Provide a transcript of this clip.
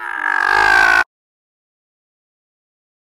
Ah!